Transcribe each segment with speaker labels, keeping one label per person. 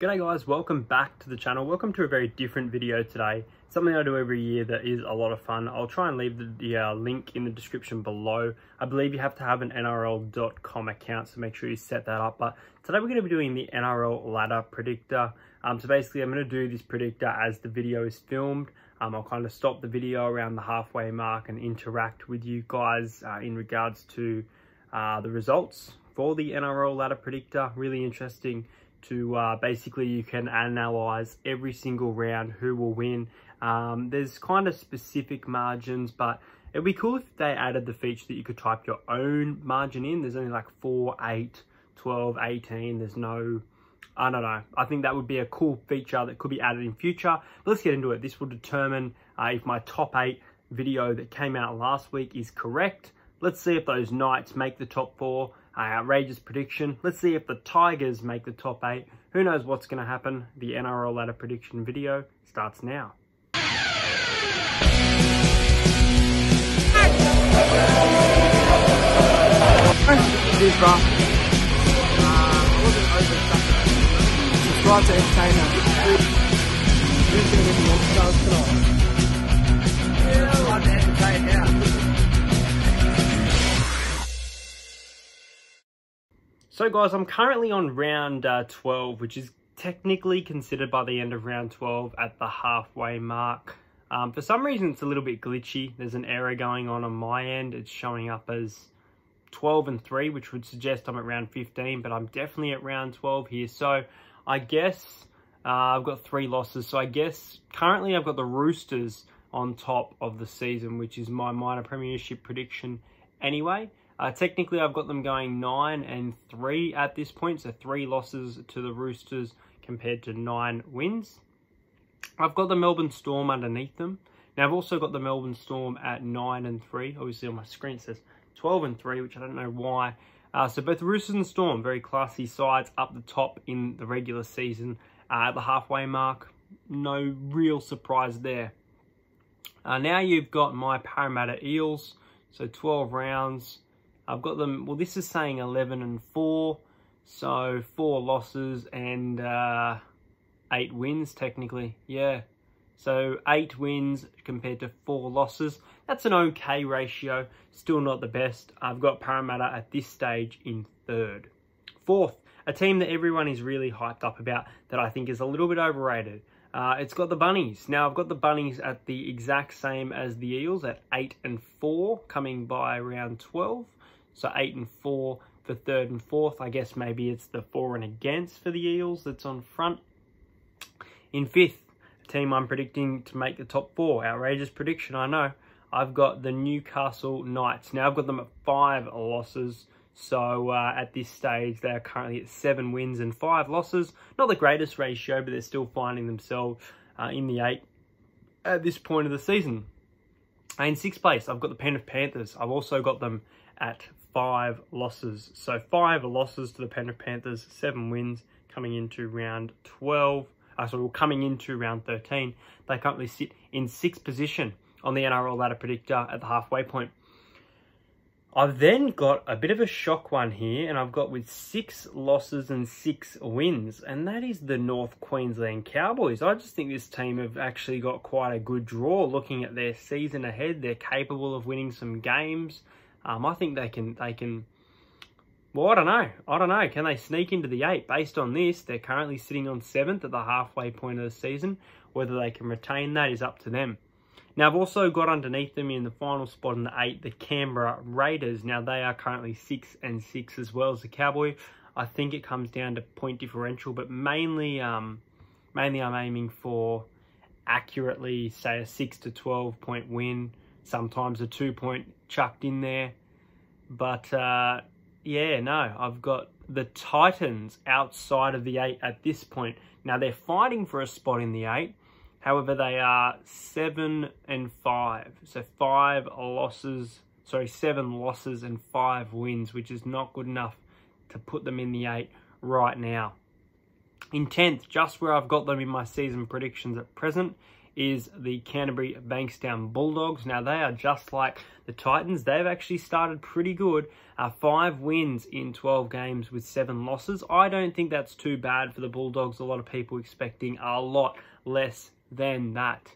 Speaker 1: G'day guys, welcome back to the channel. Welcome to a very different video today. Something I do every year that is a lot of fun. I'll try and leave the, the uh, link in the description below. I believe you have to have an NRL.com account, so make sure you set that up. But today we're going to be doing the NRL ladder predictor. Um, so basically I'm going to do this predictor as the video is filmed. Um, I'll kind of stop the video around the halfway mark and interact with you guys uh, in regards to uh, the results for the NRL ladder predictor. Really interesting to uh, basically you can analyze every single round who will win. Um, there's kind of specific margins, but it'd be cool if they added the feature that you could type your own margin in. There's only like 4, 8, 12, 18. There's no, I don't know. I think that would be a cool feature that could be added in future. But let's get into it. This will determine uh, if my top 8 video that came out last week is correct. Let's see if those Knights make the top 4 uh, outrageous prediction. Let's see if the Tigers make the top eight. Who knows what's going to happen? The NRL ladder prediction video starts now.
Speaker 2: Subscribe to.
Speaker 1: So guys, I'm currently on round uh, 12, which is technically considered by the end of round 12 at the halfway mark. Um, for some reason, it's a little bit glitchy. There's an error going on on my end. It's showing up as 12 and 3, which would suggest I'm at round 15, but I'm definitely at round 12 here. So I guess uh, I've got three losses. So I guess currently I've got the Roosters on top of the season, which is my minor premiership prediction anyway. Uh, technically, I've got them going 9 and 3 at this point, so 3 losses to the Roosters compared to 9 wins. I've got the Melbourne Storm underneath them. Now, I've also got the Melbourne Storm at 9 and 3. Obviously, on my screen it says 12 and 3, which I don't know why. Uh, so both Roosters and Storm, very classy sides up the top in the regular season. Uh, at the halfway mark, no real surprise there. Uh, now you've got my Parramatta Eels, so 12 rounds. I've got them, well, this is saying 11 and 4, so four losses and uh, eight wins, technically. Yeah. So eight wins compared to four losses. That's an okay ratio. Still not the best. I've got Parramatta at this stage in third. Fourth, a team that everyone is really hyped up about that I think is a little bit overrated. Uh, it's got the Bunnies. Now, I've got the Bunnies at the exact same as the Eels at 8 and 4, coming by around 12. So eight and four for third and fourth. I guess maybe it's the for and against for the Eels that's on front. In fifth, a team I'm predicting to make the top four. Outrageous prediction, I know. I've got the Newcastle Knights. Now I've got them at five losses. So uh, at this stage, they are currently at seven wins and five losses. Not the greatest ratio, but they're still finding themselves uh, in the eight at this point of the season. In sixth place, I've got the Penrith Panthers. I've also got them at five losses. So five losses to the Penrith Panthers, seven wins coming into round 12. Uh, so coming into round 13, they currently sit in sixth position on the NRL ladder predictor at the halfway point. I've then got a bit of a shock one here, and I've got with six losses and six wins, and that is the North Queensland Cowboys. I just think this team have actually got quite a good draw looking at their season ahead. They're capable of winning some games. Um, I think they can they can. Well, I don't know. I don't know. Can they sneak into the eight? Based on this, they're currently sitting on seventh at the halfway point of the season. Whether they can retain that is up to them. Now, I've also got underneath them in the final spot in the eight, the Canberra Raiders. Now, they are currently six and six as well as the Cowboy. I think it comes down to point differential, but mainly, um, mainly I'm aiming for accurately, say, a six to 12 point win sometimes a two point chucked in there. But uh, yeah, no, I've got the Titans outside of the eight at this point. Now they're fighting for a spot in the eight. However, they are seven and five. So five losses, sorry, seven losses and five wins, which is not good enough to put them in the eight right now. In 10th, just where I've got them in my season predictions at present, is the Canterbury Bankstown Bulldogs. Now, they are just like the Titans. They've actually started pretty good. Uh, five wins in 12 games with seven losses. I don't think that's too bad for the Bulldogs. A lot of people expecting a lot less than that.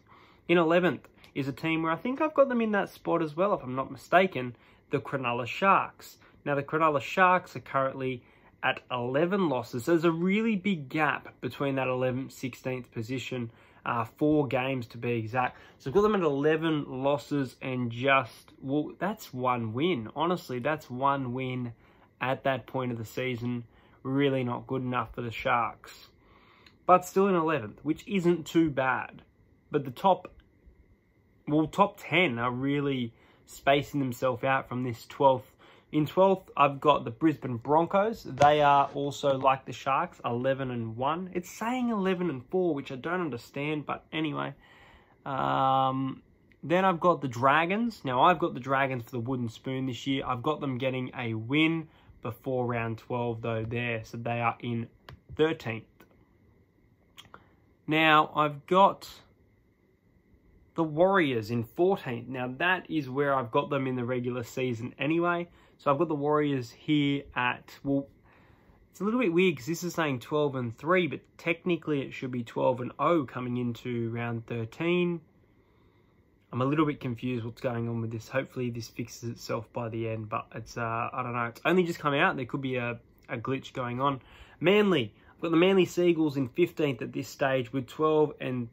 Speaker 1: In 11th is a team where I think I've got them in that spot as well, if I'm not mistaken, the Cronulla Sharks. Now, the Cronulla Sharks are currently at 11 losses. So there's a really big gap between that 11th, 16th position uh, four games to be exact. So I've got them at 11 losses and just, well, that's one win. Honestly, that's one win at that point of the season. Really not good enough for the Sharks. But still in 11th, which isn't too bad. But the top, well, top 10 are really spacing themselves out from this 12th in 12th, I've got the Brisbane Broncos. They are also like the Sharks, 11 and 1. It's saying 11 and 4, which I don't understand, but anyway. Um, then I've got the Dragons. Now, I've got the Dragons for the wooden spoon this year. I've got them getting a win before round 12, though, there. So they are in 13th. Now, I've got the Warriors in 14th. Now, that is where I've got them in the regular season anyway. So I've got the Warriors here at, well, it's a little bit weird because this is saying 12 and 3, but technically it should be 12 and 0 coming into round 13. I'm a little bit confused what's going on with this. Hopefully this fixes itself by the end, but it's, uh, I don't know. It's only just come out. There could be a, a glitch going on. Manly. I've got the Manly Sea Eagles in 15th at this stage with 12 and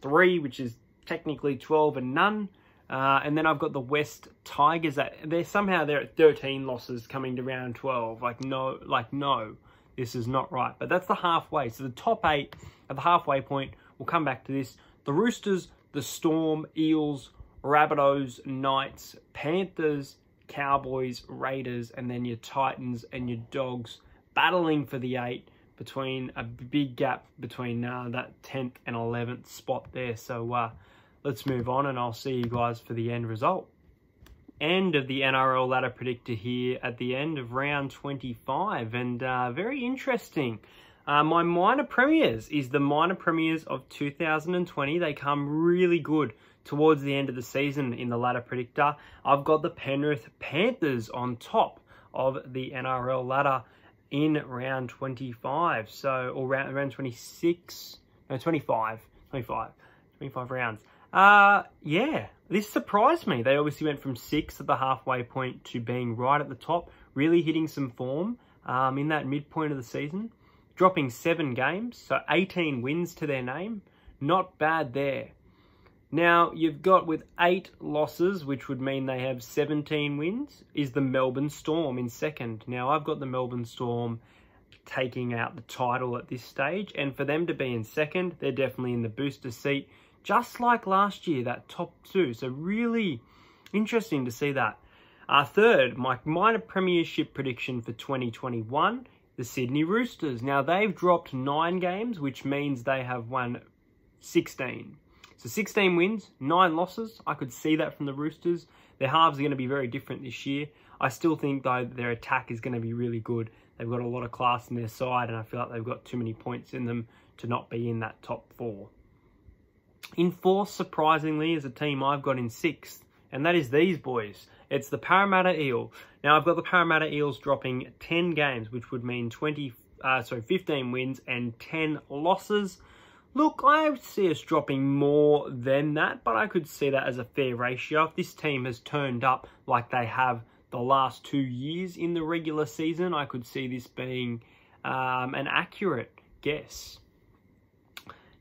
Speaker 1: 3, which is technically 12 and none. Uh, and then I've got the West Tigers that they're somehow they're at 13 losses coming to round 12. Like no, like no, this is not right. But that's the halfway. So the top eight at the halfway point. We'll come back to this. The Roosters, the Storm, Eels, Rabbitohs, Knights, Panthers, Cowboys, Raiders, and then your Titans and your Dogs battling for the eight between a big gap between uh, that 10th and 11th spot there. So uh, let's move on and I'll see you guys for the end result. End of the NRL ladder predictor here at the end of round 25 and uh, very interesting. Uh, my minor premiers is the minor premiers of 2020. They come really good towards the end of the season in the ladder predictor. I've got the Penrith Panthers on top of the NRL ladder in round 25. So, or round, round 26, no, 25, 25, 25 rounds. Uh, yeah, this surprised me. They obviously went from six at the halfway point to being right at the top, really hitting some form um, in that midpoint of the season, dropping seven games, so 18 wins to their name. Not bad there. Now, you've got with eight losses, which would mean they have 17 wins, is the Melbourne Storm in second. Now, I've got the Melbourne Storm taking out the title at this stage, and for them to be in second, they're definitely in the booster seat just like last year, that top two. So really interesting to see that. Our third, my minor premiership prediction for 2021, the Sydney Roosters. Now, they've dropped nine games, which means they have won 16. So 16 wins, nine losses. I could see that from the Roosters. Their halves are going to be very different this year. I still think, though, their attack is going to be really good. They've got a lot of class in their side, and I feel like they've got too many points in them to not be in that top four. In fourth, surprisingly, is a team I've got in sixth, and that is these boys. It's the Parramatta Eel. Now, I've got the Parramatta Eels dropping 10 games, which would mean 20, uh, sorry, 15 wins and 10 losses. Look, I see us dropping more than that, but I could see that as a fair ratio. If this team has turned up like they have the last two years in the regular season, I could see this being um, an accurate guess.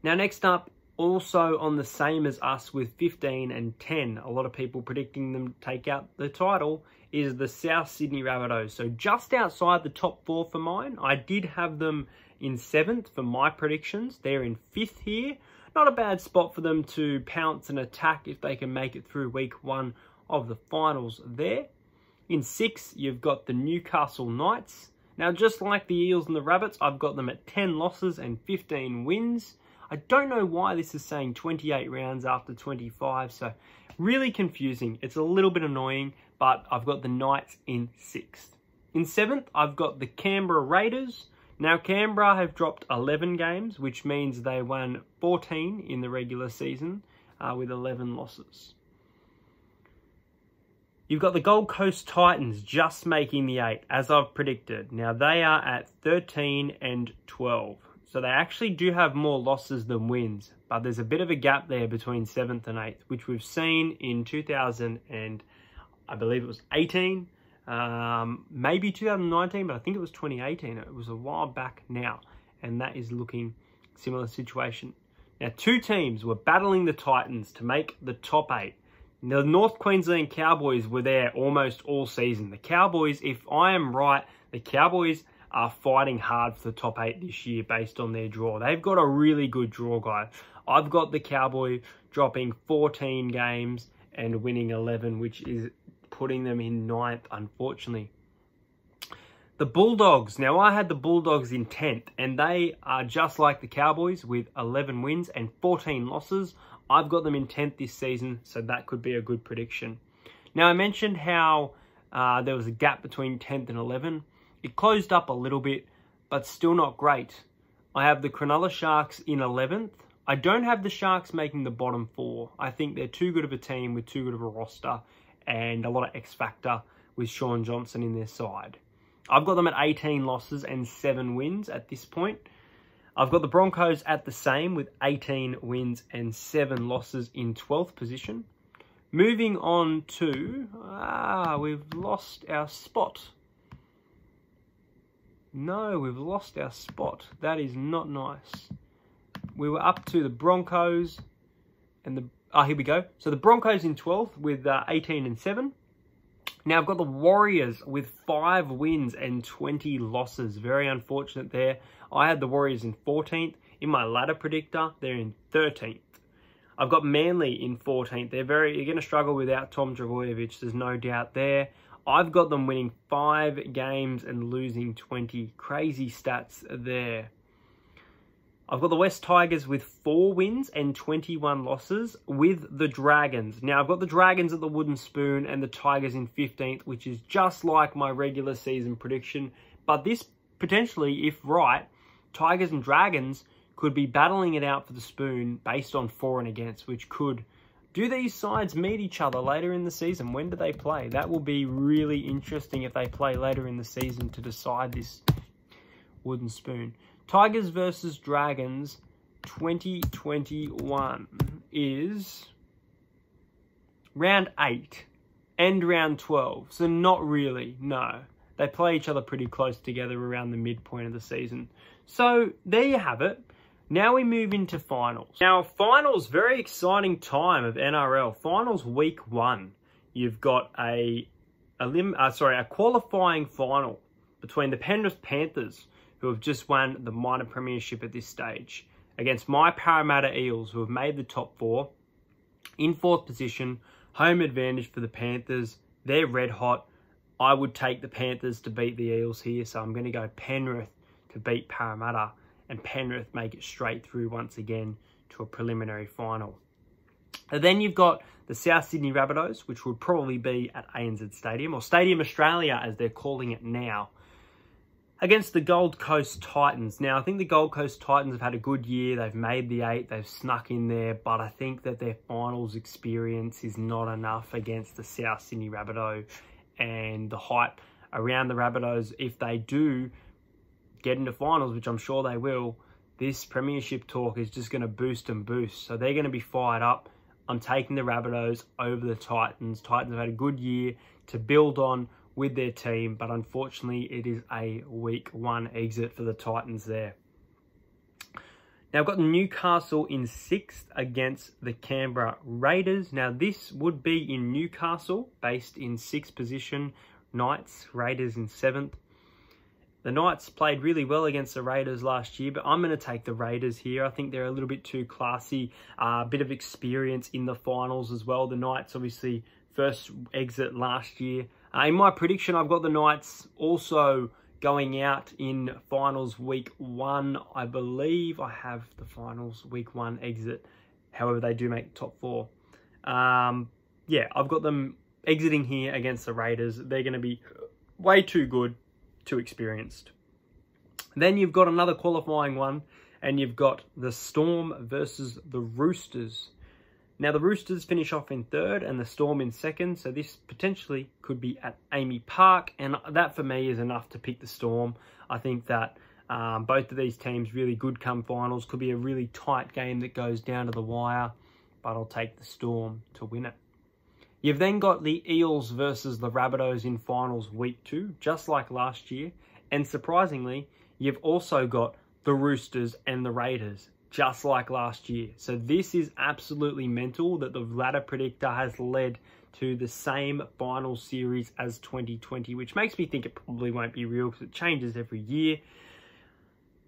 Speaker 1: Now, next up also on the same as us with 15 and 10, a lot of people predicting them to take out the title, is the South Sydney Rabbitohs. So just outside the top four for mine. I did have them in seventh for my predictions. They're in fifth here. Not a bad spot for them to pounce and attack if they can make it through week one of the finals there. In six, you've got the Newcastle Knights. Now, just like the Eels and the Rabbits, I've got them at 10 losses and 15 wins. I don't know why this is saying 28 rounds after 25, so really confusing. It's a little bit annoying, but I've got the Knights in sixth. In seventh, I've got the Canberra Raiders. Now, Canberra have dropped 11 games, which means they won 14 in the regular season uh, with 11 losses. You've got the Gold Coast Titans just making the eight, as I've predicted. Now, they are at 13 and 12. So they actually do have more losses than wins, but there's a bit of a gap there between 7th and 8th, which we've seen in 2000 and I believe it was 18, um, maybe 2019, but I think it was 2018. It was a while back now, and that is looking similar situation. Now, two teams were battling the Titans to make the top eight. The North Queensland Cowboys were there almost all season. The Cowboys, if I am right, the Cowboys are fighting hard for the top eight this year based on their draw. They've got a really good draw, guy. I've got the Cowboy dropping 14 games and winning 11, which is putting them in ninth, unfortunately. The Bulldogs. Now, I had the Bulldogs in 10th, and they are just like the Cowboys with 11 wins and 14 losses. I've got them in 10th this season, so that could be a good prediction. Now, I mentioned how uh, there was a gap between 10th and 11. It closed up a little bit, but still not great. I have the Cronulla Sharks in 11th. I don't have the Sharks making the bottom four. I think they're too good of a team with too good of a roster and a lot of X factor with Shaun Johnson in their side. I've got them at 18 losses and 7 wins at this point. I've got the Broncos at the same with 18 wins and 7 losses in 12th position. Moving on to, ah, we've lost our spot. No, we've lost our spot. That is not nice. We were up to the Broncos and the... Oh, here we go. So the Broncos in 12th with uh, 18 and 7. Now I've got the Warriors with 5 wins and 20 losses. Very unfortunate there. I had the Warriors in 14th. In my ladder predictor, they're in 13th. I've got Manly in 14th. They're very, you're going to struggle without Tom Trbojevic. There's no doubt there. I've got them winning five games and losing 20. Crazy stats there. I've got the West Tigers with four wins and 21 losses with the Dragons. Now, I've got the Dragons at the Wooden Spoon and the Tigers in 15th, which is just like my regular season prediction. But this, potentially, if right, Tigers and Dragons could be battling it out for the spoon based on for and against, which could do these sides meet each other later in the season? When do they play? That will be really interesting if they play later in the season to decide this wooden spoon. Tigers versus Dragons 2021 is round 8 and round 12. So not really, no. They play each other pretty close together around the midpoint of the season. So there you have it. Now we move into finals. Now, finals, very exciting time of NRL. Finals week one. You've got a, a lim, uh, sorry, a qualifying final between the Penrith Panthers, who have just won the minor premiership at this stage, against my Parramatta Eels, who have made the top four. In fourth position, home advantage for the Panthers. They're red hot. I would take the Panthers to beat the Eels here, so I'm going to go Penrith to beat Parramatta and Penrith make it straight through once again to a preliminary final. And then you've got the South Sydney Rabbitohs, which would probably be at ANZ Stadium, or Stadium Australia as they're calling it now, against the Gold Coast Titans. Now, I think the Gold Coast Titans have had a good year. They've made the eight, they've snuck in there, but I think that their finals experience is not enough against the South Sydney Rabbitoh and the hype around the Rabbitohs if they do get into finals, which I'm sure they will, this premiership talk is just going to boost and boost. So they're going to be fired up. I'm taking the Rabbitohs over the Titans. Titans have had a good year to build on with their team, but unfortunately it is a week one exit for the Titans there. Now I've got Newcastle in sixth against the Canberra Raiders. Now this would be in Newcastle, based in sixth position. Knights, Raiders in seventh. The Knights played really well against the Raiders last year, but I'm going to take the Raiders here. I think they're a little bit too classy, a uh, bit of experience in the finals as well. The Knights obviously first exit last year. Uh, in my prediction, I've got the Knights also going out in finals week one. I believe I have the finals week one exit. However, they do make top four. Um, yeah, I've got them exiting here against the Raiders. They're going to be way too good too experienced. Then you've got another qualifying one, and you've got the Storm versus the Roosters. Now, the Roosters finish off in third and the Storm in second, so this potentially could be at AAMI Park, and that for me is enough to pick the Storm. I think that um, both of these teams really good come finals. Could be a really tight game that goes down to the wire, but I'll take the Storm to win it. You've then got the Eels versus the Rabbitohs in finals week two, just like last year. And surprisingly, you've also got the Roosters and the Raiders just like last year. So this is absolutely mental that the ladder predictor has led to the same final series as 2020, which makes me think it probably won't be real because it changes every year.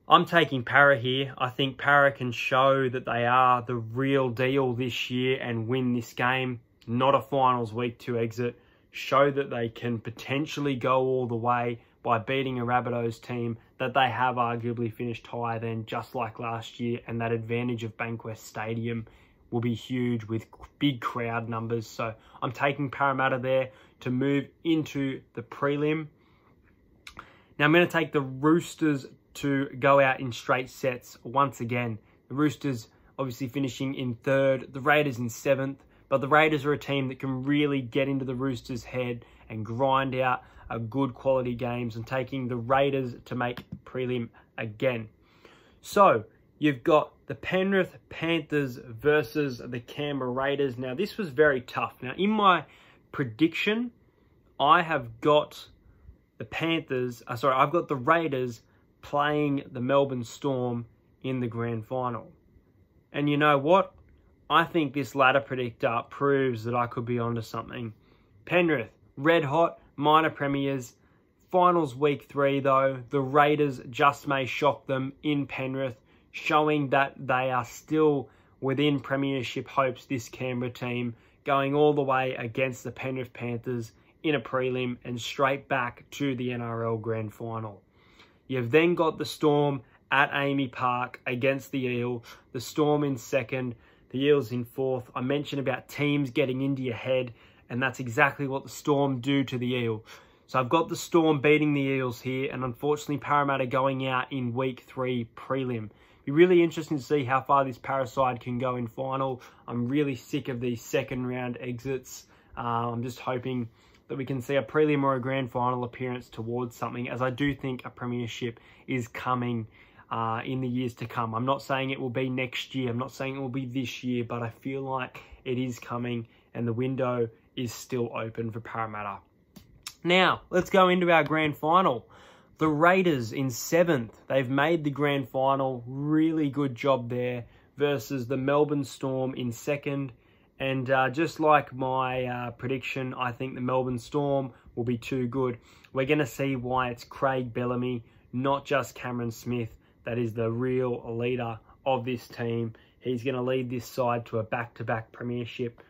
Speaker 1: I'm taking Parra here. I think Parra can show that they are the real deal this year and win this game. Not a finals week to exit. Show that they can potentially go all the way by beating a Rabbitohs team that they have arguably finished higher than just like last year and that advantage of Bankwest Stadium will be huge with big crowd numbers. So I'm taking Parramatta there to move into the prelim. Now I'm going to take the Roosters to go out in straight sets once again. The Roosters obviously finishing in third, the Raiders in seventh, but the Raiders are a team that can really get into the Roosters' head and grind out a good quality games and taking the Raiders to make prelim again. So you've got the Penrith Panthers versus the Canberra Raiders. Now this was very tough. Now in my prediction, I have got the Panthers, uh, sorry, I've got the Raiders playing the Melbourne Storm in the grand final. And you know what? I think this ladder predictor proves that I could be onto something. Penrith, red hot, minor premiers. Finals week three, though, the Raiders just may shock them in Penrith, showing that they are still within premiership hopes, this Canberra team, going all the way against the Penrith Panthers in a prelim and straight back to the NRL Grand Final. You've then got the Storm at AAMI Park against the Eel, the Storm in second, the Eels in fourth. I mentioned about teams getting into your head and that's exactly what the Storm do to the Eel. So I've got the Storm beating the Eels here, and unfortunately Parramatta going out in week three prelim. Be really interesting to see how far this Parra side can go in final. I'm really sick of these second round exits. Uh, I'm just hoping that we can see a prelim or a grand final appearance towards something, as I do think a premiership is coming uh, in the years to come. I'm not saying it will be next year. I'm not saying it will be this year, but I feel like it is coming, and the window is still open for Parramatta. Now, let's go into our grand final. The Raiders in seventh. They've made the grand final. Really good job there versus the Melbourne Storm in second. And uh, just like my uh, prediction, I think the Melbourne Storm will be too good. We're going to see why it's Craig Bellamy, not just Cameron Smith, that is the real leader of this team. He's going to lead this side to a back-to-back -back premiership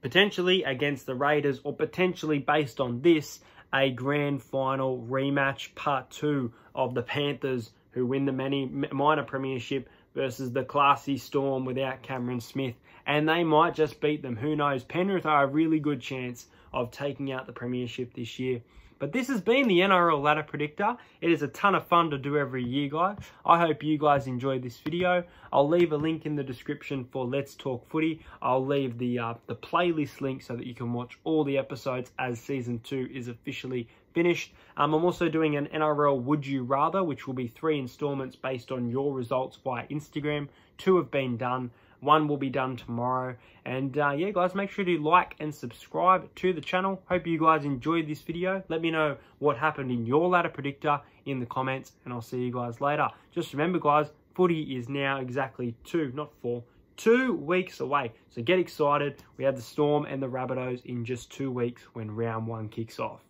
Speaker 1: potentially against the Raiders, or potentially based on this, a grand final rematch, part two of the Panthers, who win the many minor premiership versus the classy Storm without Cameron Smith. And they might just beat them. Who knows? Penrith are a really good chance of taking out the premiership this year. But this has been the NRL Ladder Predictor. It is a ton of fun to do every year, guys. I hope you guys enjoyed this video. I'll leave a link in the description for Let's Talk Footy. I'll leave the, uh, the playlist link so that you can watch all the episodes as Season 2 is officially finished. Um, I'm also doing an NRL Would You Rather, which will be three installments based on your results via Instagram. Two have been done. One will be done tomorrow. And uh, yeah, guys, make sure to like and subscribe to the channel. Hope you guys enjoyed this video. Let me know what happened in your ladder predictor in the comments, and I'll see you guys later. Just remember, guys, footy is now exactly two, not four, two weeks away. So get excited. We have the Storm and the Rabbitohs in just two weeks when round one kicks off.